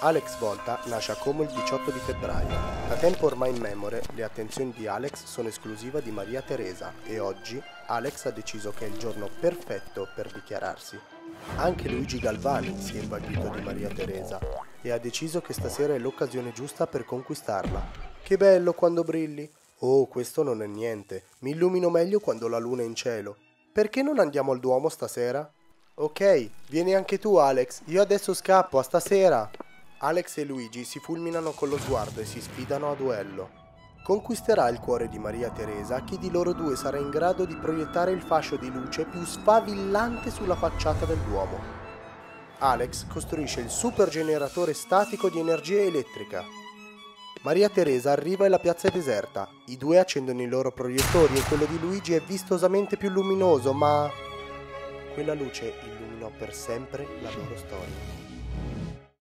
Alex Volta nasce a Como il 18 di febbraio. Da tempo ormai immemore le attenzioni di Alex sono esclusiva di Maria Teresa e oggi Alex ha deciso che è il giorno perfetto per dichiararsi. Anche Luigi Galvani si è invaghito di Maria Teresa e ha deciso che stasera è l'occasione giusta per conquistarla. Che bello quando brilli! Oh, questo non è niente. Mi illumino meglio quando la luna è in cielo. Perché non andiamo al Duomo stasera? Ok, vieni anche tu Alex, io adesso scappo, a stasera! Alex e Luigi si fulminano con lo sguardo e si sfidano a duello. Conquisterà il cuore di Maria Teresa chi di loro due sarà in grado di proiettare il fascio di luce più sfavillante sulla facciata del Duomo. Alex costruisce il super generatore statico di energia elettrica. Maria Teresa arriva e la piazza è deserta. I due accendono i loro proiettori e quello di Luigi è vistosamente più luminoso, ma quella luce illuminò per sempre la loro storia.